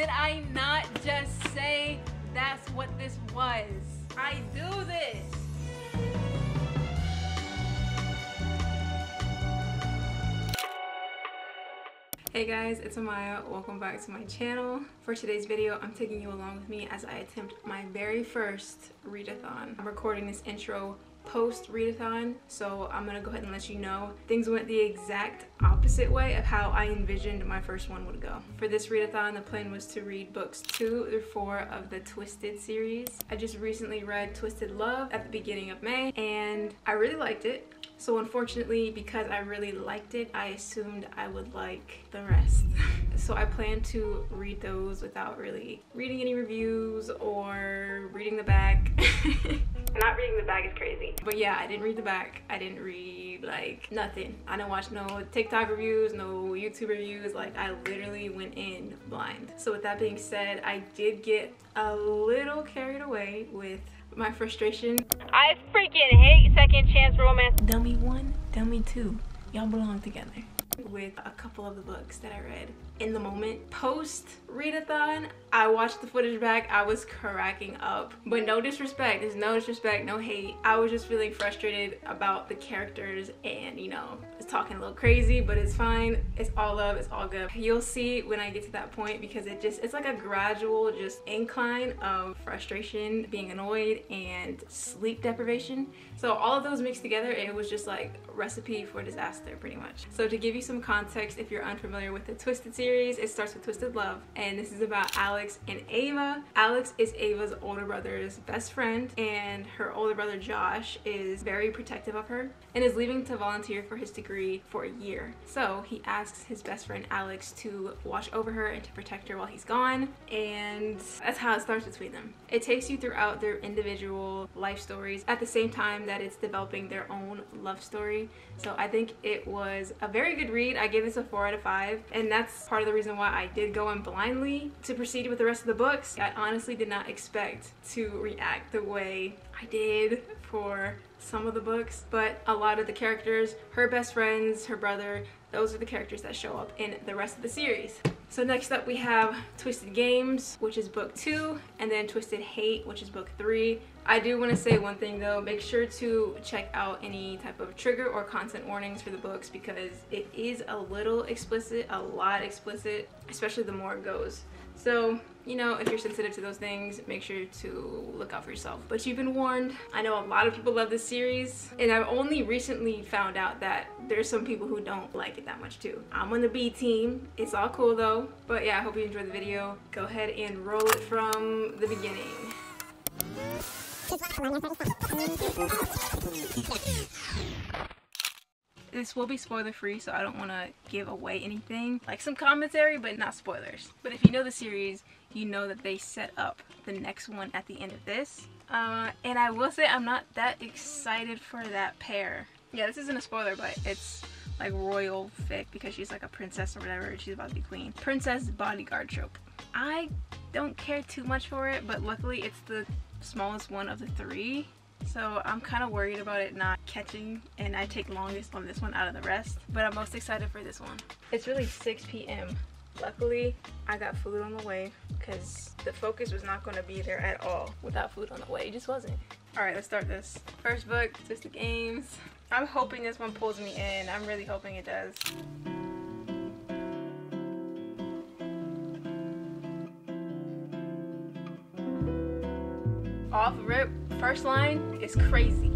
Did I not just say that's what this was? I do this. Hey guys, it's Amaiya. Welcome back to my channel. For today's video, I'm taking you along with me as I attempt my very first readathon. I'm recording this intro post readathon, so I'm gonna go ahead and let you know things went the exact opposite way of how I envisioned my first one would go. For this readathon, the plan was to read books two through four of the Twisted series. I just recently read Twisted Love at the beginning of May, and I really liked it. So unfortunately, because I really liked it, I assumed I would like the rest. so I plan to read those without really reading any reviews or reading the back. Not reading the back is crazy. But yeah, I didn't read the back. I didn't read like nothing. I didn't watch no TikTok reviews, no YouTube reviews. Like I literally went in blind. So with that being said, I did get a little carried away with my frustration. I freaking hate second chance romance. Dummy one, dummy two. Y'all belong together. With a couple of the books that I read in the moment. Post readathon, I watched the footage back. I was cracking up. But no disrespect. There's no disrespect, no hate. I was just feeling frustrated about the characters and, you know, it's talking a little crazy, but it's fine. It's all love. It's all good. You'll see when I get to that point because it just, it's like a gradual just incline of frustration, being annoyed, and sleep deprivation. So all of those mixed together, it was just like recipe for disaster pretty much. So to give you some context, if you're unfamiliar with the Twisted series, it starts with Twisted Love, and this is about Alex and Ava. Alex is Ava's older brother's best friend, and her older brother Josh is very protective of her and is leaving to volunteer for his degree for a year. So he asks his best friend Alex to watch over her and to protect her while he's gone, and that's how it starts between them. It takes you throughout their individual life stories at the same time that it's developing their own love story. So I think it was a very good read. I gave this a 4 out of 5, and that's part of the reason why I did go in blindly to proceed with the rest of the books. I honestly did not expect to react the way I did for some of the books, but a lot of the characters, her best friends, her brother, those are the characters that show up in the rest of the series. So next up we have Twisted Games, which is book two, and then Twisted Hate, which is book three. I do want to say one thing though, make sure to check out any type of trigger or content warnings for the books because it is a little explicit, a lot explicit, especially the more it goes. So, you know, if you're sensitive to those things, make sure to look out for yourself. But you've been warned. I know a lot of people love this series, and I've only recently found out that there's some people who don't like it that much too. I'm on the B team. It's all cool though. But yeah, I hope you enjoyed the video. Go ahead and roll it from the beginning. This will be spoiler free, so I don't want to give away anything. Like some commentary, but not spoilers. But if you know the series, you know that they set up the next one at the end of this. Uh, and I will say I'm not that excited for that pair. Yeah, this isn't a spoiler, but it's like royal fic because she's like a princess or whatever. She's about to be queen. Princess bodyguard trope. I don't care too much for it, but luckily it's the smallest one of the three. So I'm kind of worried about it not catching and I take longest on this one out of the rest. But I'm most excited for this one. It's really 6 p.m. Luckily, I got food on the way because the focus was not going to be there at all without food on the way. It just wasn't. Alright, let's start this. First book, Twisted Games. I'm hoping this one pulls me in. I'm really hoping it does. Off rip, first line is crazy.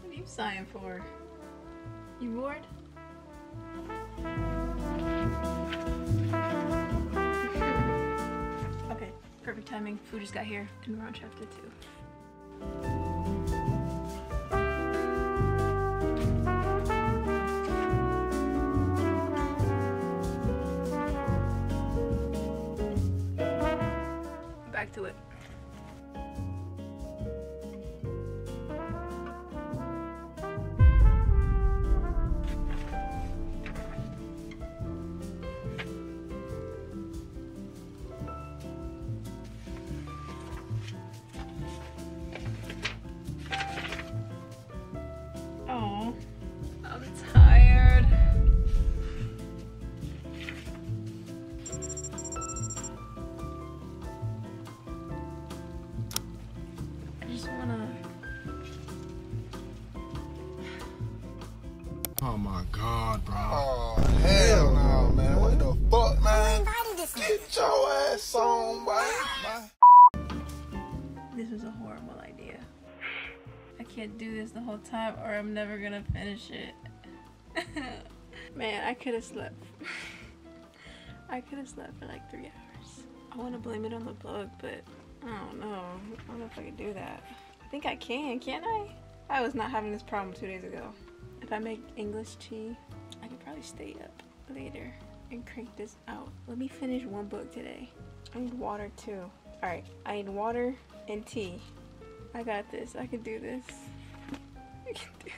What are you sighing for? You bored? okay, perfect timing. Food just got here and we're on chapter two. Whole time or I'm never gonna finish it. Man, I could have slept. I could have slept for like three hours. I want to blame it on the book, but I don't know. I don't know if I can do that. I think I can, can't I? I was not having this problem two days ago. If I make English tea, I could probably stay up later and crank this out. Let me finish one book today. I need water too. Alright, I need water and tea. I got this. I can do this. I can do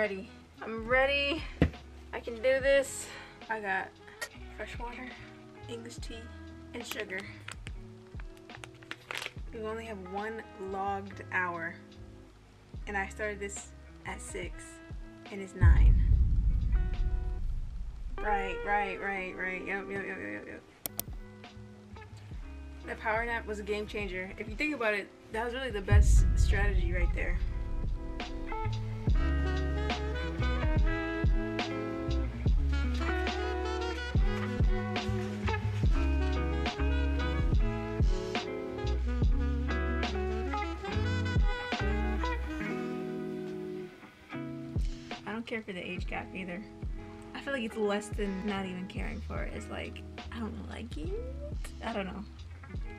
ready. I'm ready. I can do this. I got fresh water, English tea, and sugar. We only have one logged hour. And I started this at 6 and it's 9. Right, right, right, right. Yep, yep, yep, yep, yep. That power nap was a game changer. If you think about it, that was really the best strategy right there. Care for the age gap either. I feel like it's less than not even caring for it. It's like, I don't like it. I don't know.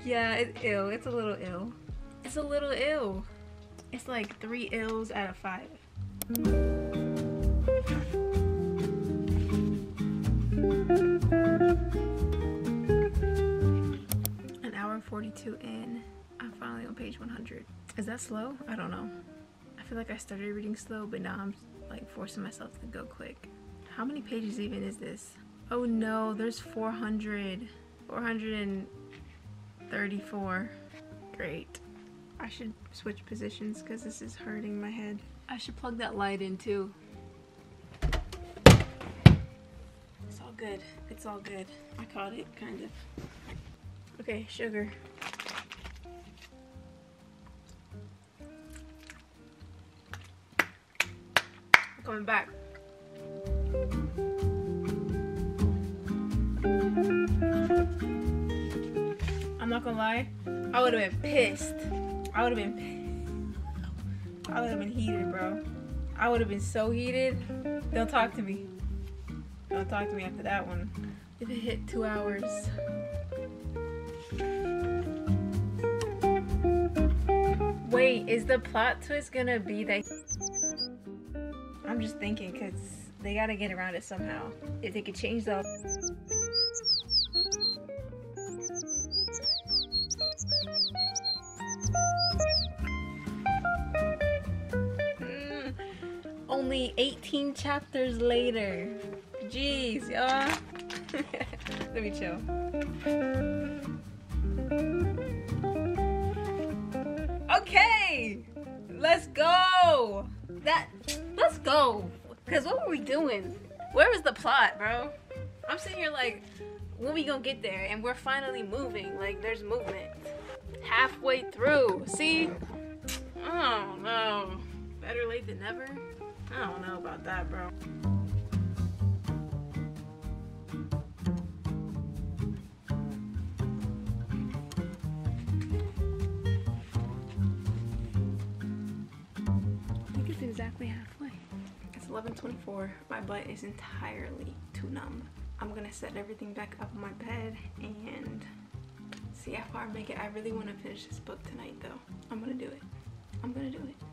Yeah, it's ill. It's a little ill. It's a little ill. It's like three ills out of five. An hour and 42 in. I'm finally on page 100. Is that slow? I don't know. I feel like I started reading slow, but now I'm like forcing myself to go quick. How many pages even is this? Oh no, there's 400. 434. Great. I should switch positions because this is hurting my head. I should plug that light in too. It's all good. It's all good. I caught it, kind of. Okay, sugar. Coming back. I'm not gonna lie, I would have been pissed. I would have been. I would have been heated, bro. I would have been so heated. Don't talk to me. Don't talk to me after that one. If it hit two hours. Wait, is the plot twist gonna be that? Just thinking because they gotta get around it somehow. If they could change the. Mm, only 18 chapters later. Jeez, y'all. Let me chill. Okay, let's go. That let's go. Cause what were we doing? Where was the plot, bro? I'm sitting here like, when we gonna get there? And we're finally moving. Like there's movement. Halfway through. See? Don't know. Better late than never. I don't know about that, bro. Think it's exactly halfway. It's 11:24. My butt is entirely too numb. I'm gonna set everything back up on my bed and see how far I make it. I really want to finish this book tonight, though. I'm gonna do it. I'm gonna do it.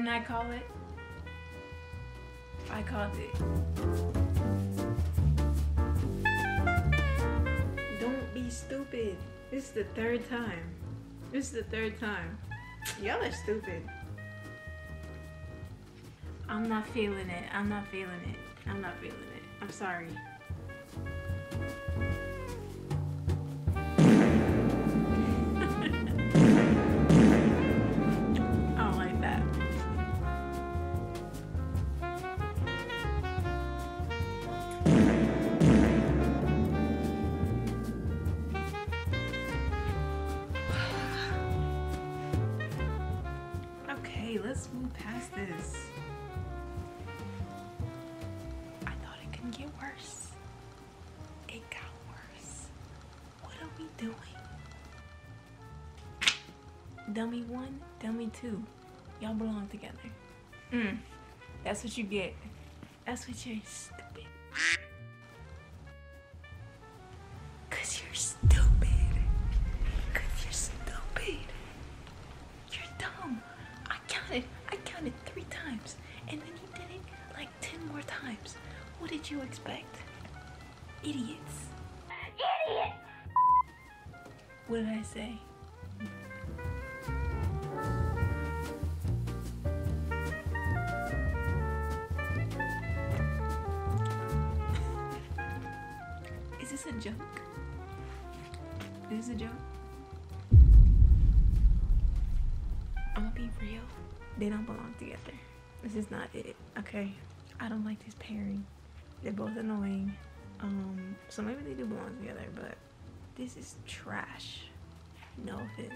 Didn't I call it? I called it. Don't be stupid. This is the third time. This is the third time. Y'all are stupid. I'm not feeling it. I'm not feeling it. I'm not feeling it. I'm sorry. Doing? Dummy one, dummy two. Y'all belong together. Mm. That's what you get. That's what you're. This a joke? Is this a joke? I'm gonna be real. They don't belong together. This is not it. Okay. I don't like this pairing. They're both annoying. Um, so maybe they do belong together, but this is trash. No offense.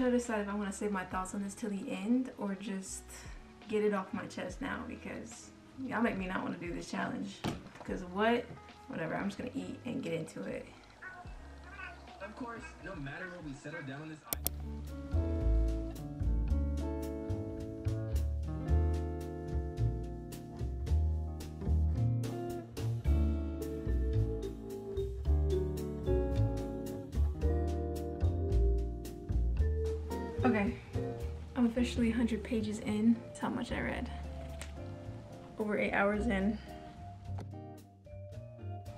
Trying to decide if I want to save my thoughts on this till the end or just get it off my chest now because y'all make me not want to do this challenge. Because what? Whatever, I'm just gonna eat and get into it. Of course, no matter where we settle down on this island. Officially 100 pages in. That's how much I read. Over eight hours in.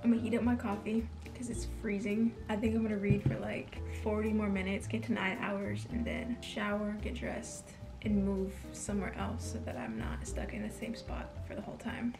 I'm gonna heat up my coffee because it's freezing. I think I'm gonna read for like 40 more minutes, get to nine hours, and then shower, get dressed, and move somewhere else so that I'm not stuck in the same spot for the whole time.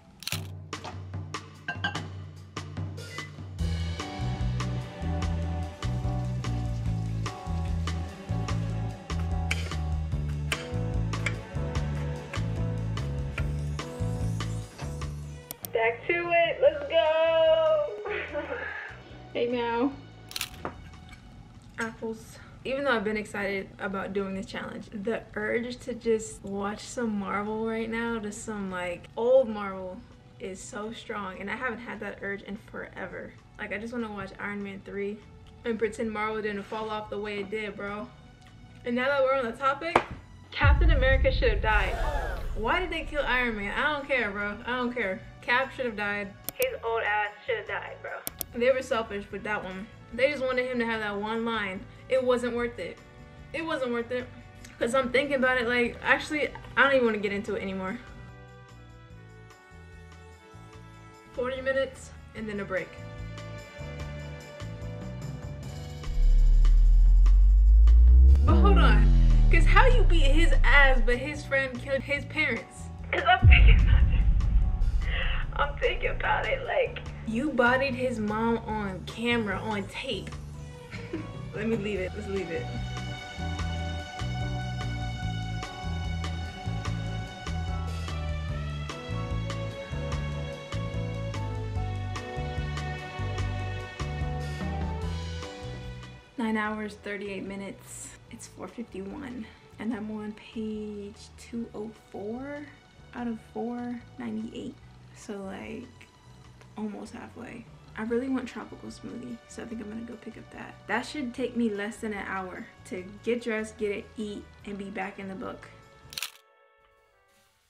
Even though I've been excited about doing this challenge, the urge to just watch some Marvel right now, just some like old Marvel, is so strong. And I haven't had that urge in forever. Like, I just want to watch Iron Man 3 and pretend Marvel didn't fall off the way it did, bro. And now that we're on the topic, Captain America should have died. Why did they kill Iron Man? I don't care, bro. I don't care. Cap should have died. His old ass should have died, bro. They were selfish with that one. They just wanted him to have that one line. It wasn't worth it. It wasn't worth it. Because I'm thinking about it, like, actually, I don't even want to get into it anymore. 40 minutes and then a break. But hold on. Because how you beat his ass but his friend killed his parents? Because I'm thinking about it. I'm thinking about it like you bodied his mom on camera, on tape. Let me leave it. Let's leave it. Nine hours, 38 minutes. It's 451 and I'm on page 204 out of 498. So like almost halfway. I really want tropical smoothie, so I think I'm gonna go pick up that. That should take me less than an hour to get dressed, get it, eat, and be back in the book.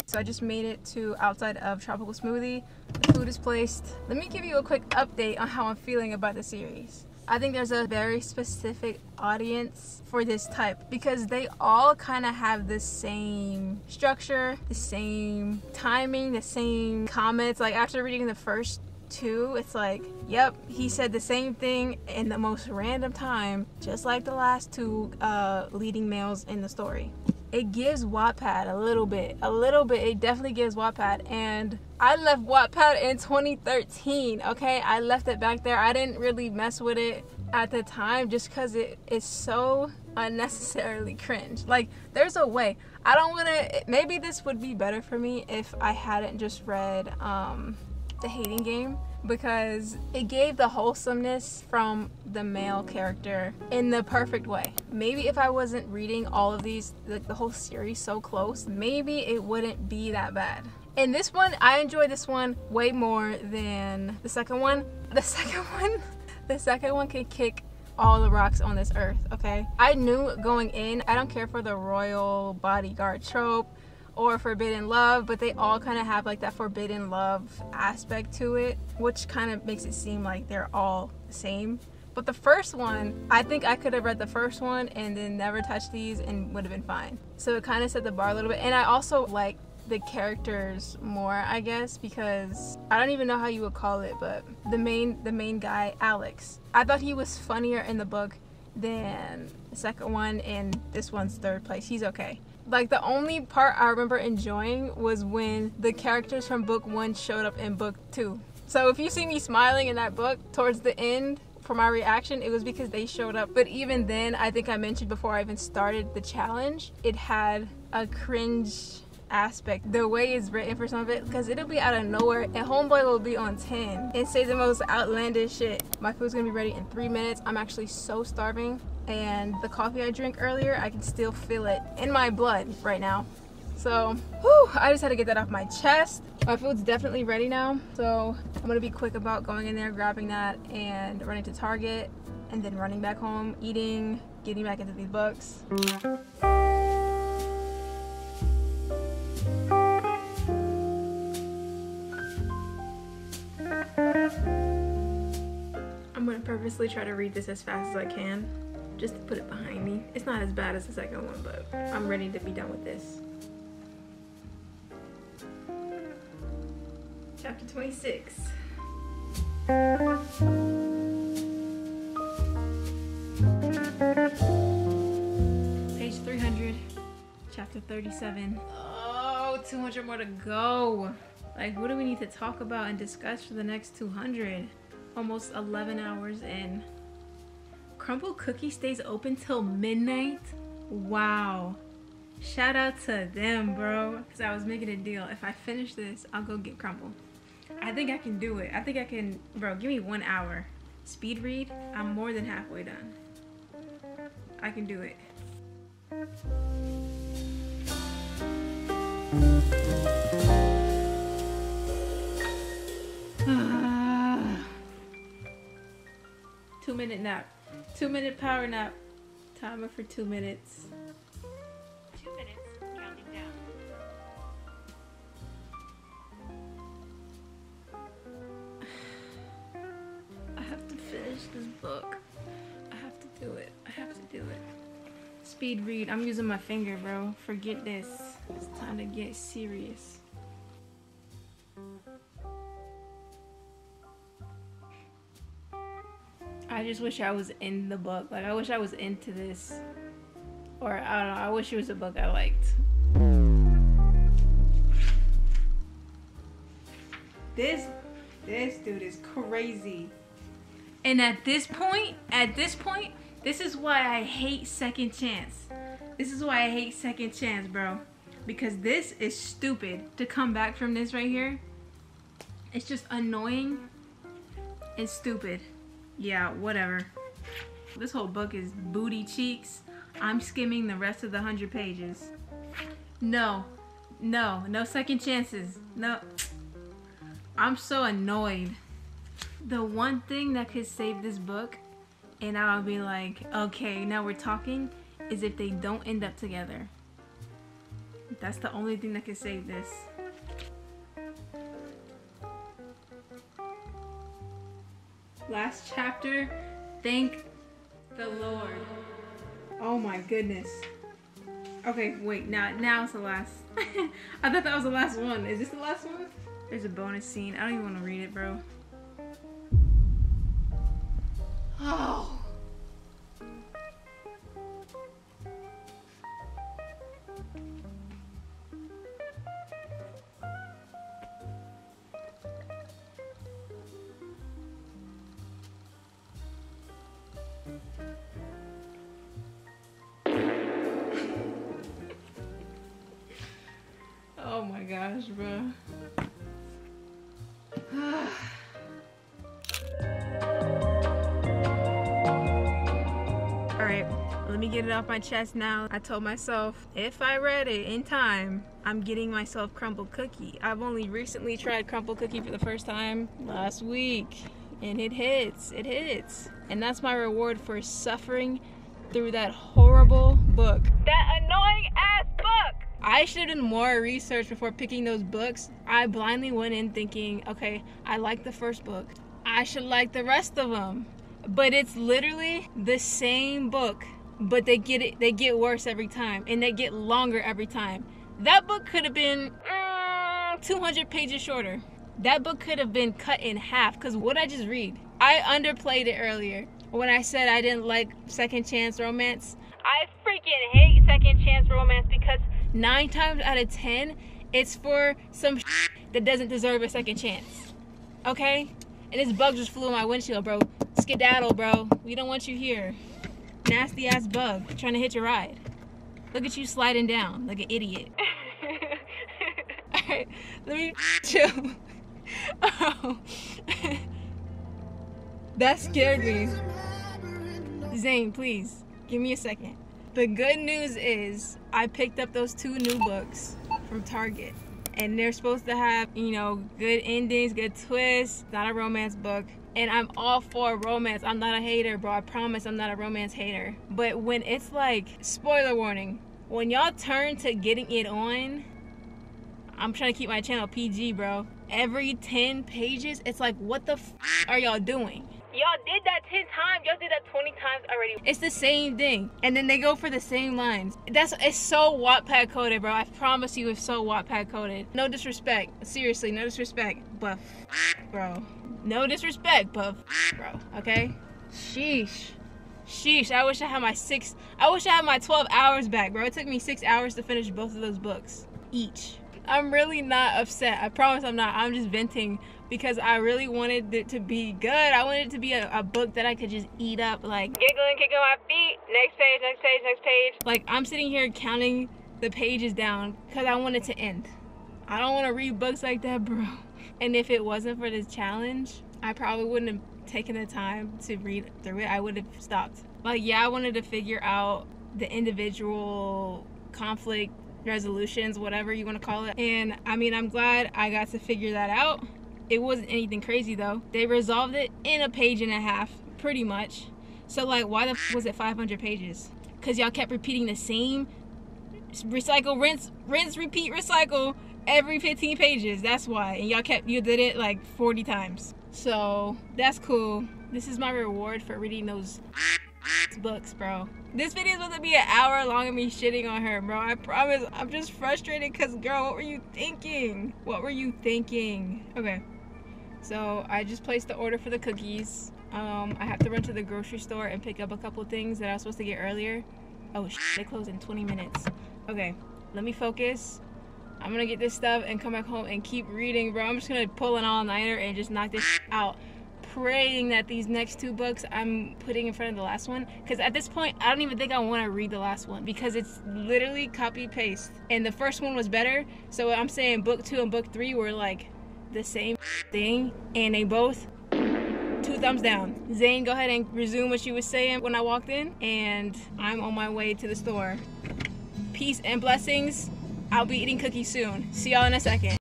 So I just made it to outside of Tropical Smoothie. The food is placed. Let me give you a quick update on how I'm feeling about the series. I think there's a very specific audience for this type because they all kind of have the same structure, the same timing, the same comments. Like after reading the first two, it's like, yep, he said the same thing in the most random time, just like the last two uh, leading males in the story it gives Wattpad a little bit. A little bit. It definitely gives Wattpad. And I left Wattpad in 2013, okay? I left it back there. I didn't really mess with it at the time just because it is so unnecessarily cringe. Like, there's a way. I don't want to. Maybe this would be better for me if I hadn't just read um, The Hating Game because it gave the wholesomeness from the male character in the perfect way. Maybe if I wasn't reading all of these, like the whole series so close, maybe it wouldn't be that bad. And this one, I enjoy this one way more than the second one. The second one, the second one can kick all the rocks on this earth, okay? I knew going in, I don't care for the royal bodyguard trope or forbidden love but they all kind of have like that forbidden love aspect to it which kind of makes it seem like they're all the same. But the first one i think i could have read the first one and then never touched these and would have been fine. So it kind of set the bar a little bit and i also like the characters more i guess because i don't even know how you would call it but the main the main guy alex. I thought he was funnier in the book than the second one and this one's third place. He's okay like the only part I remember enjoying was when the characters from book one showed up in book two. So if you see me smiling in that book towards the end for my reaction, it was because they showed up. But even then, I think I mentioned before I even started the challenge, it had a cringe aspect the way it's written for some of it because it'll be out of nowhere and homeboy will be on 10 and say the most outlandish shit my food's gonna be ready in three minutes i'm actually so starving and the coffee I drank earlier, I can still feel it in my blood right now. So, whew, I just had to get that off my chest. My food's definitely ready now, so I'm gonna be quick about going in there, grabbing that, and running to Target, and then running back home, eating, getting back into these books. I'm gonna purposely try to read this as fast as I can just to put it behind me. It's not as bad as the second one, but I'm ready to be done with this. Chapter 26. Page 300, chapter 37. Oh, 200 more to go. Like, what do we need to talk about and discuss for the next 200? Almost 11 hours in. Crumbl Cookie stays open till midnight? Wow. Shout out to them, bro. Because I was making a deal. If I finish this, I'll go get Crumbl. I think I can do it. I think I can, bro, give me one hour. Speed read, I'm more than halfway done. I can do it. Two minute nap. Two minute power nap. Timer for two minutes. Two minutes, counting down. I have to finish this book. I have to do it. I have to do it. Speed read. I'm using my finger, bro. Forget this. It's time to get serious. I just wish I was in the book. Like, I wish I was into this. Or, I don't know. I wish it was a book I liked. This, this dude is crazy. And at this point, at this point, this is why I hate second chance. This is why I hate second chance, bro. Because this is stupid to come back from this right here. It's just annoying and stupid. Yeah, whatever. This whole book is booty cheeks. I'm skimming the rest of the hundred pages. No, no, no second chances. No. I'm so annoyed. The one thing that could save this book, and I'll be like, okay, now we're talking, is if they don't end up together. That's the only thing that could save this. Last chapter, thank the Lord. Oh my goodness. Okay, wait, now now it's the last. I thought that was the last one. Is this the last one? There's a bonus scene. I don't even want to read it, bro. My gosh, bro. Alright, let me get it off my chest now. I told myself if I read it in time, I'm getting myself Crumbl cookie. I've only recently tried Crumbl cookie for the first time last week. And it hits, it hits. And that's my reward for suffering through that horrible book. That book! I should have done more research before picking those books. I blindly went in thinking, okay, I like the first book. I should like the rest of them. But it's literally the same book, but they get it they get worse every time and they get longer every time. That book could have been mm, 200 pages shorter. That book could have been cut in half cuz what I just read. I underplayed it earlier when I said I didn't like second chance romance. I freaking hate second chance romance because nine times out of ten, it's for some that doesn't deserve a second chance. Okay? And this bug just flew in my windshield, bro. Skedaddle, bro. We don't want you here. Nasty ass bug trying to hit your ride. Look at you sliding down like an idiot. Alright, let me chill. Oh. that scared me. Zane, please, give me a second. The good news is I picked up those two new books from Target. And they're supposed to have, you know, good endings, good twists, not a romance book. And I'm all for romance. I'm not a hater, bro. I promise I'm not a romance hater. But when it's like, spoiler warning, when y'all turn to getting it on, I'm trying to keep my channel PG, bro. Every 10 pages, it's like, what the are y'all doing? Y'all did that 10 times. Y'all did that 20 times already. It's the same thing. And then they go for the same lines. That's it's so Wattpad coded, bro. I promise you it's so Wattpad coded. No disrespect. Seriously, no disrespect. But bro. No disrespect, but bro. Okay? Sheesh. Sheesh. I wish I had my six I wish I had my 12 hours back, bro. It took me six hours to finish both of those books. Each. I'm really not upset. I promise I'm not. I'm just venting because I really wanted it to be good. I wanted it to be a, a, book that I could just eat up, like giggling, kicking my feet. Next page, next page, next page. Like I'm sitting here counting the pages down because I want it to end. I don't want to read books like that, bro. And if it wasn't for this challenge, I probably wouldn't have taken the time to read through it. I would have stopped. Like, yeah, I wanted to figure out the individual conflict resolutions, whatever you want to call it. And I mean, I'm glad I got to figure that out. It wasn't anything crazy though. They resolved it in a page and a half, pretty much. So like, why the was it 500 pages? Cause y'all kept repeating the same recycle, rinse, rinse, repeat, recycle every 15 pages. That's why. And y'all kept you did it like 40 times. So that's cool. This is my reward for reading those books, bro. This video is supposed to be an hour long of me shitting on her, bro. I promise. I'm just frustrated because, girl, what were you thinking? What were you thinking? Okay. So I just placed the order for the cookies. Um, I have to run to the grocery store and pick up a couple things that I was supposed to get earlier. Oh, they close in 20 minutes. Okay, let me focus. I'm gonna get this stuff and come back home and keep reading, bro. I'm just gonna pull an all-nighter and just knock this out. Praying that these next two books I'm putting in front of the last one. Because at this point, I don't even think I want to read the last one because it's literally copy paste. And the first one was better. So I'm saying book two and book three were like the same thing. And they both two thumbs down. Zane, go ahead and resume what you was saying when I walked in. And I'm on my way to the store. Peace and blessings. I'll be eating cookies soon. See y'all in a second.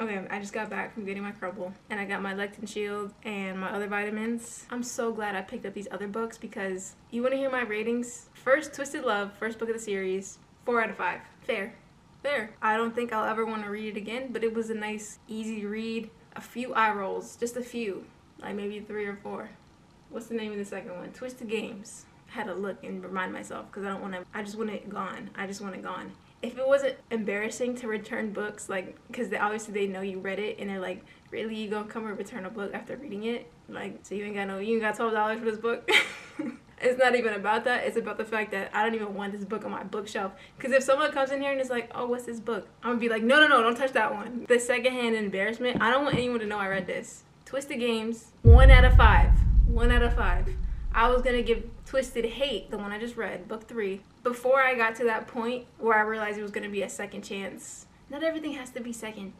Okay, I just got back from getting my Crumbl and I got my lectin shield and my other vitamins. I'm so glad I picked up these other books because you want to hear my ratings? First, Twisted Love, first book of the series, 4 out of 5. Fair. Fair. I don't think I'll ever want to read it again, but it was a nice, easy read. A few eye rolls, just a few, like maybe three or four. What's the name of the second one? Twisted Games. I had to look and remind myself because I don't want to, I just want it gone. I just want it gone if it wasn't embarrassing to return books, like, because they, obviously they know you read it and they're like, really, you gonna come and return a book after reading it? Like, so you ain't got no, you ain't got $12 for this book? it's not even about that. It's about the fact that I don't even want this book on my bookshelf. Because if someone comes in here and is like, oh, what's this book? I'm gonna be like, no, no, no, don't touch that one. The secondhand embarrassment, I don't want anyone to know I read this. Twisted Games, one out of five. One out of five. I was gonna give Twisted Hate, the one I just read, book three, before I got to that point where I realized it was gonna be a second chance. Not everything has to be second.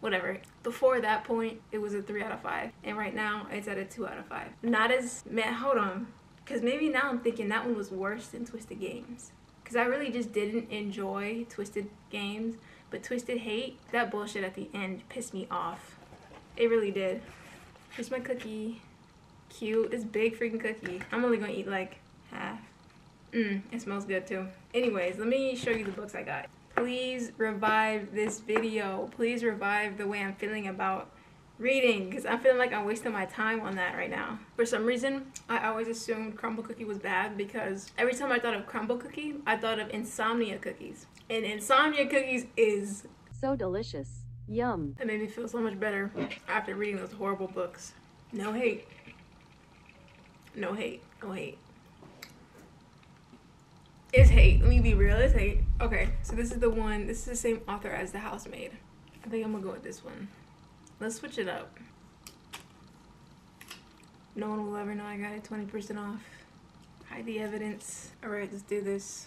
Whatever. Before that point, it was a three out of five, and right now it's at a two out of five. Not as man. Hold on, because maybe now I'm thinking that one was worse than Twisted Games. Because I really just didn't enjoy Twisted Games, but Twisted Hate, that bullshit at the end pissed me off. It really did. Here's my cookie cute. This big freaking cookie. I'm only gonna eat like half. Mmm, it smells good too. Anyways, let me show you the books I got. Please revive this video. Please revive the way I'm feeling about reading because I'm feeling like I'm wasting my time on that right now. For some reason, I always assumed Crumbl Cookie was bad because every time I thought of Crumbl Cookie, I thought of Insomnia Cookies. And Insomnia Cookies is So delicious. Yum. It made me feel so much better after reading those horrible books. No hate. No hate. No hate. It's hate. Let me be real. It's hate. Okay, so this is the one. This is the same author as The Housemaid. I think I'm gonna go with this one. Let's switch it up. No one will ever know I got it 20% off. Hide the evidence. Alright, let's do this.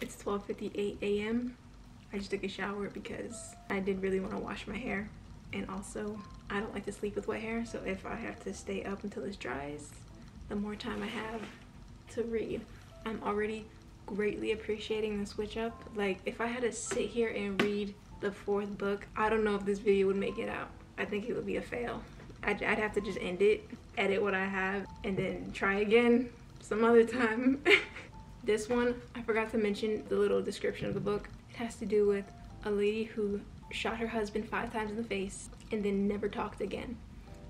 It's 12:58 a.m. I just took a shower because I did really want to wash my hair and also I don't like to sleep with wet hair so if I have to stay up until it dries the more time I have to read. I'm already greatly appreciating the switch up. Like if I had to sit here and read the fourth book, I don't know if this video would make it out. I think it would be a fail. I'd, I'd have to just end it, edit what I have, and then try again some other time. this one, I forgot to mention the little description of the book. It has to do with a lady who shot her husband five times in the face and then never talked again.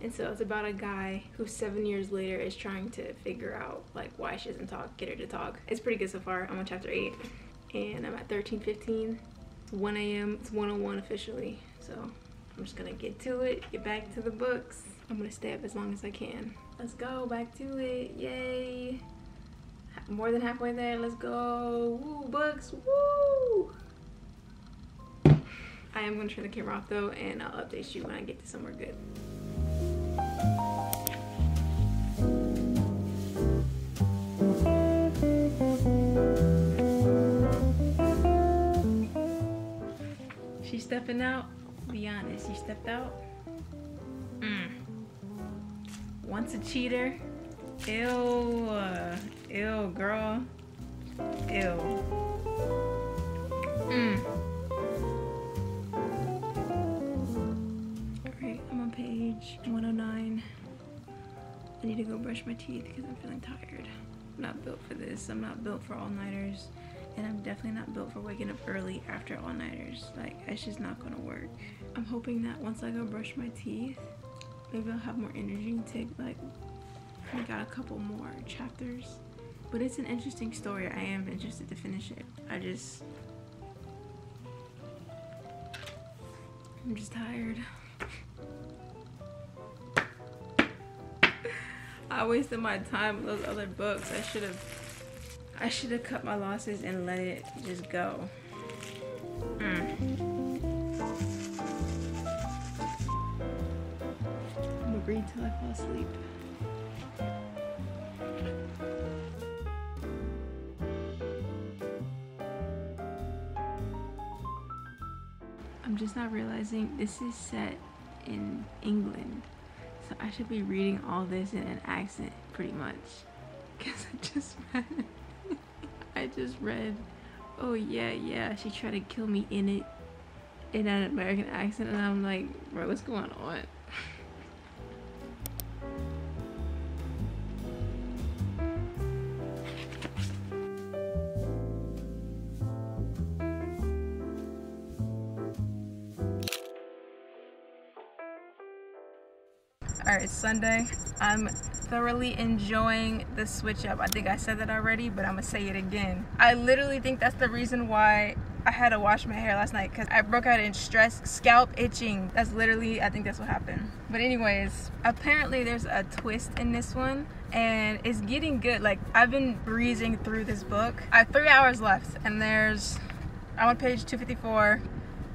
And so it's about a guy who seven years later is trying to figure out like why she doesn't talk, get her to talk. It's pretty good so far. I'm on chapter eight and I'm at 13:15. It's 1 a.m. It's 101 officially. So I'm just gonna get to it, get back to the books. I'm gonna stay up as long as I can. Let's go back to it. Yay. More than halfway there. Let's go. Woo, books. Woo. I am gonna turn the camera off though and I'll update you when I get to somewhere good. She's stepping out. Be honest, you stepped out. Mm. Once a cheater. Ew. Ew, girl. Ew. Mm. Page 109. I need to go brush my teeth because I'm feeling tired. I'm not built for this. I'm not built for all-nighters. And I'm definitely not built for waking up early after all-nighters. Like, it's just not gonna work. I'm hoping that once I go brush my teeth, maybe I'll have more energy to like, I got a couple more chapters. But it's an interesting story. I am interested to finish it. I just, I'm just tired. I wasted my time with those other books. I should have I should have cut my losses and let it just go. Mm. I'm gonna read till I fall asleep. I'm just not realizing this is set in England. So I should be reading all this in an accent pretty much. Cause I just read I just read oh yeah yeah she tried to kill me in it in an American accent and I'm like bro what's going on? Sunday. I'm thoroughly enjoying the switch up. I think I said that already, but I'm gonna say it again. I literally think that's the reason why I had to wash my hair last night because I broke out in stress, scalp itching. That's literally, I think that's what happened. But anyways, apparently there's a twist in this one and it's getting good. Like I've been breezing through this book. I have three hours left and there's, I'm on page 254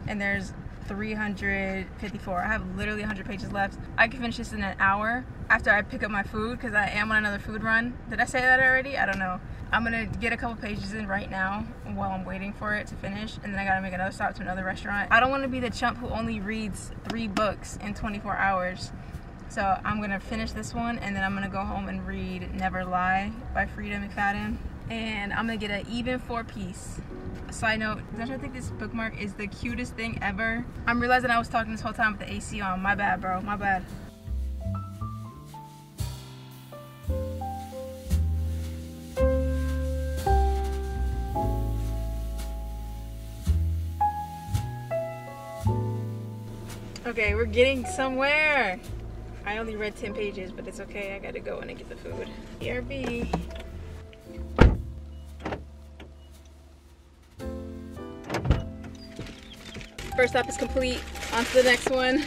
and there's 354. I have literally 100 pages left. I can finish this in an hour after I pick up my food because I am on another food run. Did I say that already? I don't know. I'm gonna get a couple pages in right now while I'm waiting for it to finish and then I gotta make another stop to another restaurant. I don't want to be the chump who only reads three books in 24 hours. So I'm gonna finish this one and then I'm gonna go home and read Never Lie by Freida McFadden. And I'm gonna get an even four piece. Side note, don't you think this bookmark is the cutest thing ever? I'm realizing I was talking this whole time with the AC on. My bad, bro. My bad. Okay, we're getting somewhere. I only read 10 pages, but it's okay. I gotta go and get the food. BRB. First stop is complete. On to the next one.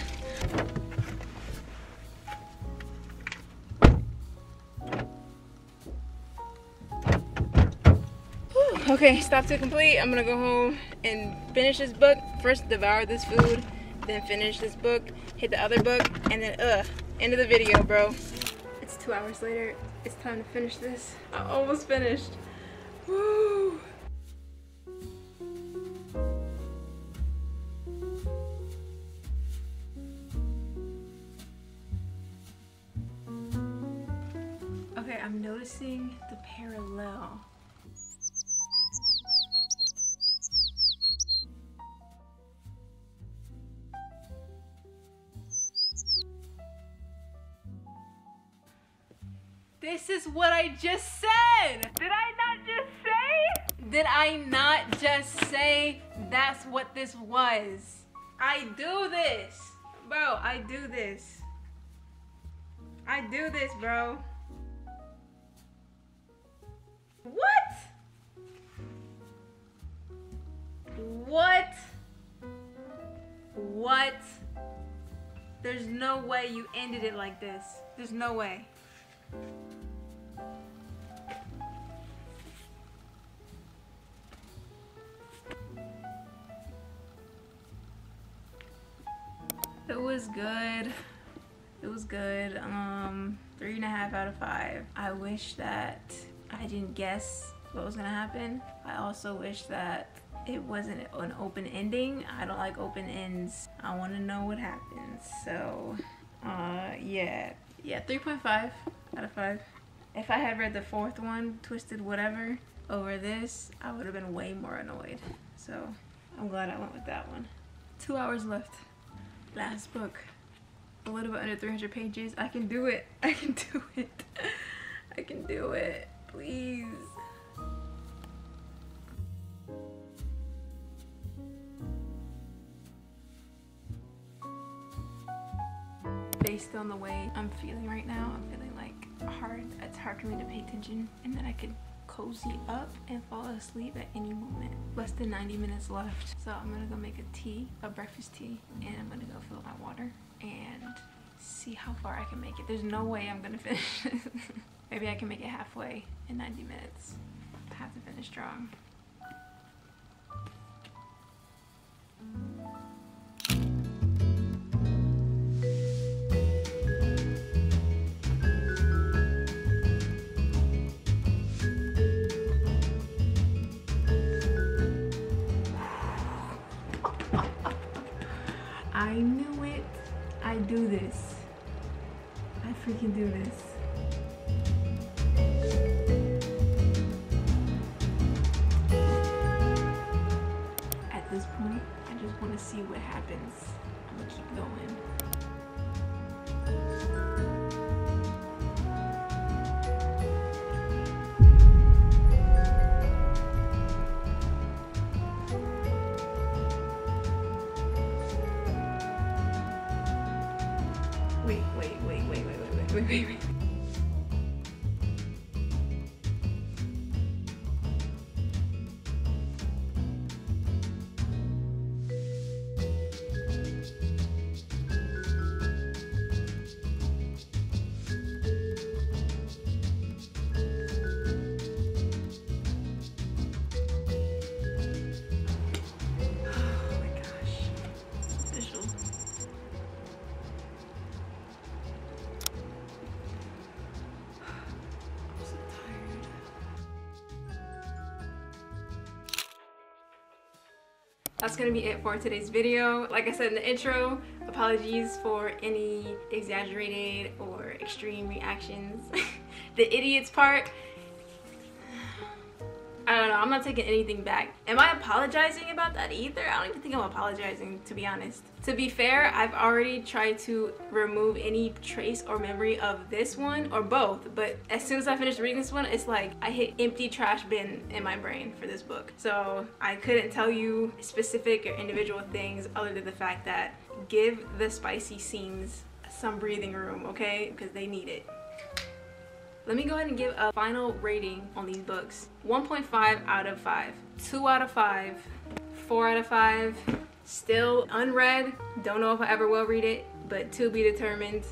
Okay, stop to complete. I'm gonna go home and finish this book. First, devour this food, then finish this book, hit the other book, and then, ugh, end of the video, bro. It's two hours later. It's time to finish this. I almost finished. Woo! This is what I just said! Did I not just say? Did I not just say that's what this was? I do this! Bro, I do this. I do this, bro. What? What? What? There's no way you ended it like this. There's no way. It was good. It was good. Um, three and a half out of five. I wish that I didn't guess what was gonna happen. I also wish that it wasn't an open ending. I don't like open ends. I want to know what happens. So, uh, yeah, yeah, 3.5 out of five. If I had read the fourth one, Twisted Whatever, over this, I would have been way more annoyed. So, I'm glad I went with that one. Two hours left. Last book. A little bit under 300 pages. I can do it. I can do it. I can do it. please. Based on the way I'm feeling right now, I'm feeling like hard. It's hard for me to pay attention and then I could cozy up and fall asleep at any moment. Less than 90 minutes left. So I'm gonna go make a tea, a breakfast tea, and I'm gonna go fill my water and see how far I can make it. There's no way I'm gonna finish Maybe I can make it halfway in 90 minutes. I have to finish strong. Knew it. I do this. I freaking do this. At this point, I just want to see what happens. I'm gonna keep going. Gonna be it for today's video. Like I said in the intro, apologies for any exaggerated or extreme reactions. the idiots part, I don't know. I'm not taking anything back. Am I apologizing about that either? I don't even think I'm apologizing, to be honest. To be fair, I've already tried to remove any trace or memory of this one or both, but as soon as I finished reading this one, it's like I hit empty trash bin in my brain for this book. So I couldn't tell you specific or individual things other than the fact that give the spicy scenes some breathing room, okay? Because they need it. Let me go ahead and give a final rating on these books. 1.5 out of 5. 2 out of 5. 4 out of 5. Still unread. Don't know if I ever will read it, but to be determined.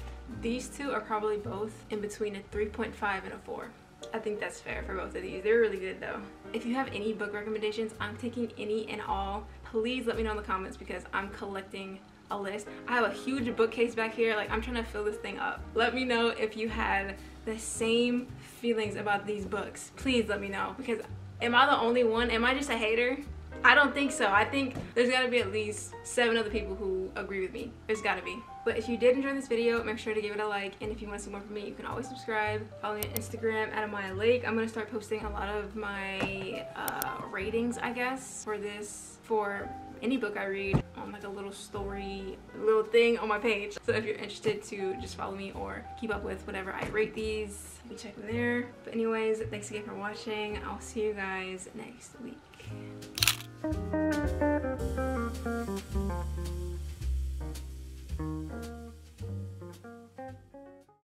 These two are probably both in between a 3.5 and a 4. I think that's fair for both of these. They're really good though. If you have any book recommendations, I'm taking any and all. Please let me know in the comments because I'm collecting a list. I have a huge bookcase back here. Like I'm trying to fill this thing up. Let me know if you had the same feelings about these books. Please let me know because am I the only one? Am I just a hater? I don't think so. I think there's gotta be at least seven other people who agree with me. There's gotta be. But if you did enjoy this video, make sure to give it a like. And if you want to see more from me, you can always subscribe. Follow me on Instagram at Amaiya Lake. I'm gonna start posting a lot of my uh, ratings, I guess, for this, for any book I read on like a little story, little thing on my page. So if you're interested to just follow me or keep up with whatever I rate these, you check them there. But anyways, thanks again for watching. I'll see you guys next week.